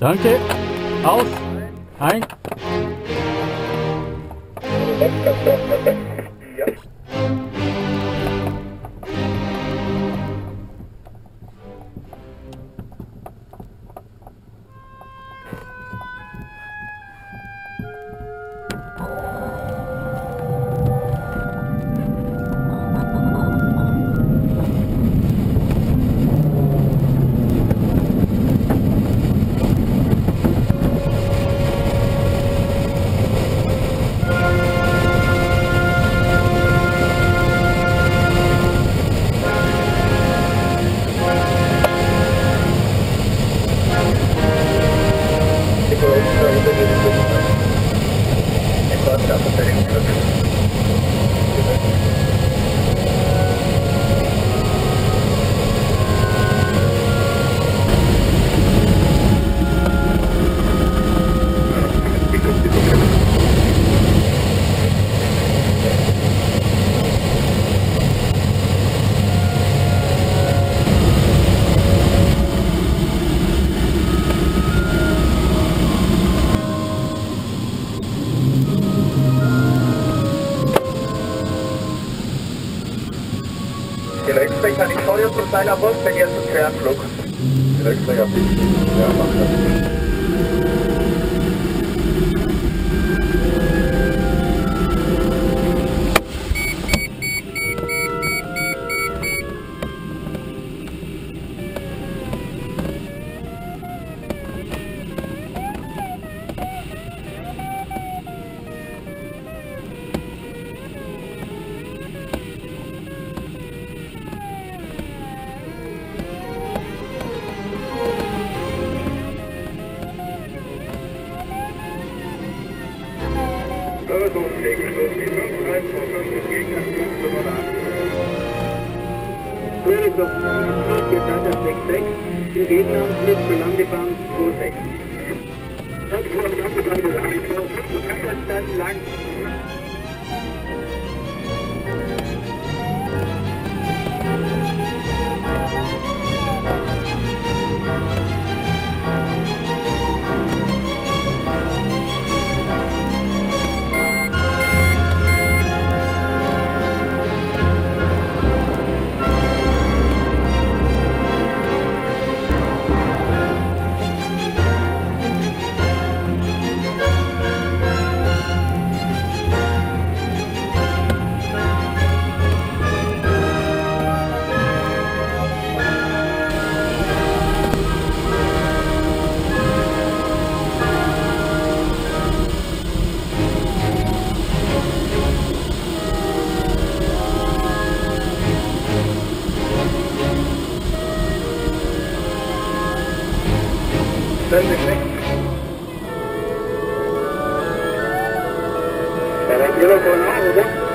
Danke. Aus. Ein. Seiler Bus, der jetzt zum Fernflug. Die, ja, macht das. Den Gegner mit zur Landebahn 26. Dann lang. Ständig weg. Ja, Pero yo lo conozco,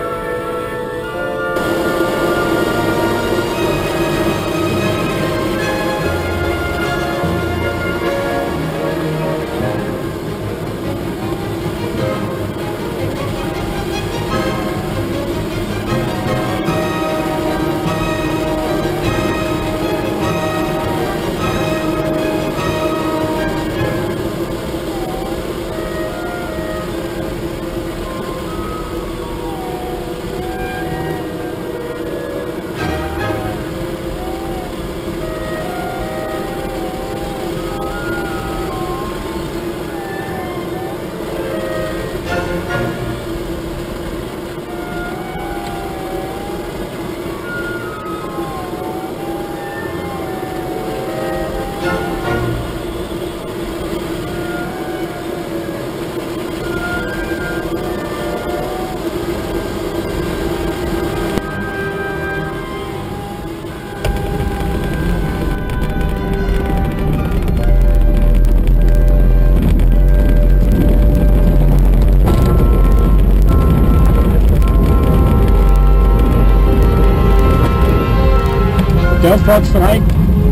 Don't punch.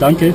Danke.